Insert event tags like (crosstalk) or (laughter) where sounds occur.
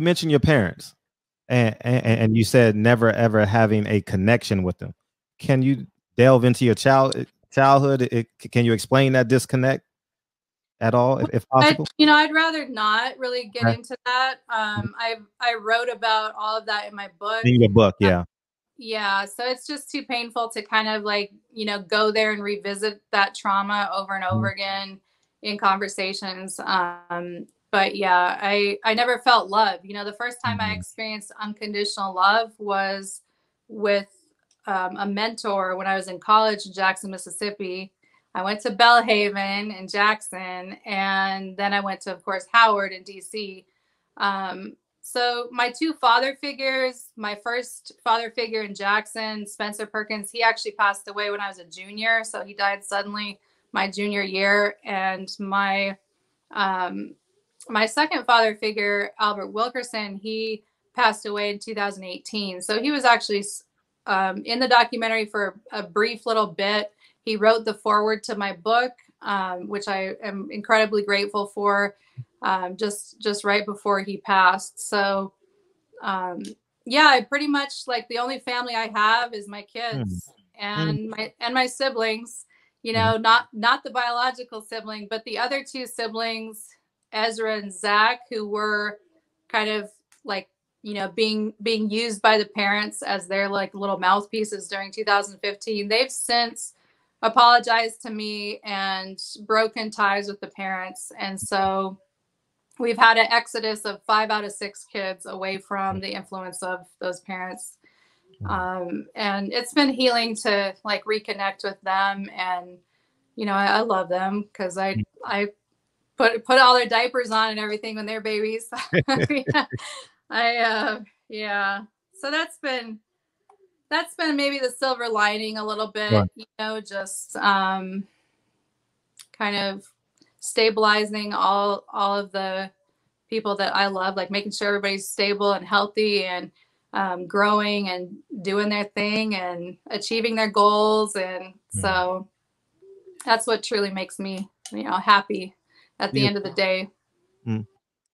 you mentioned your parents, and, and and you said never ever having a connection with them. Can you delve into your child childhood? It, can you explain that disconnect at all, if, if possible? I, you know, I'd rather not really get right. into that. Um, I I wrote about all of that in my book. In your book, yeah. yeah, so it's just too painful to kind of like you know go there and revisit that trauma over and over mm again in conversations. Um, but yeah, I I never felt love. You know, the first time mm-hmm. I experienced unconditional love was with um, a mentor when I was in college in Jackson, Mississippi. I went to Belhaven in Jackson, and then I went to, of course, Howard in DC. Um, so my two father figures, my first father figure in Jackson, Spencer Perkins, he actually passed away when I was a junior, so he died suddenly my junior year, and my um, my second father figure, Albert Wilkerson, he passed away in 2018. So he was actually um, in the documentary for a brief little bit. He wrote the foreword to my book, um, which I am incredibly grateful for. Um, just just right before he passed. So um, yeah, I pretty much like the only family I have is my kids mm. and mm. my and my siblings. You know, mm. not not the biological sibling, but the other two siblings Ezra and Zach, who were kind of like you know being being used by the parents as their like little mouthpieces during 2015 they've since apologized to me and broken ties with the parents. And so we've had an exodus of five out of six kids away from the influence of those parents. Um, and it's been healing to like reconnect with them. And you know i, I love them because i i put put all their diapers on and everything when they're babies. (laughs) I uh yeah. So that's been that's been maybe the silver lining a little bit, right. you know, just um kind of stabilizing all all of the people that I love, like making sure everybody's stable and healthy and um, growing and doing their thing and achieving their goals. And so that's what truly makes me, you know, happy at the end of the day. Mm.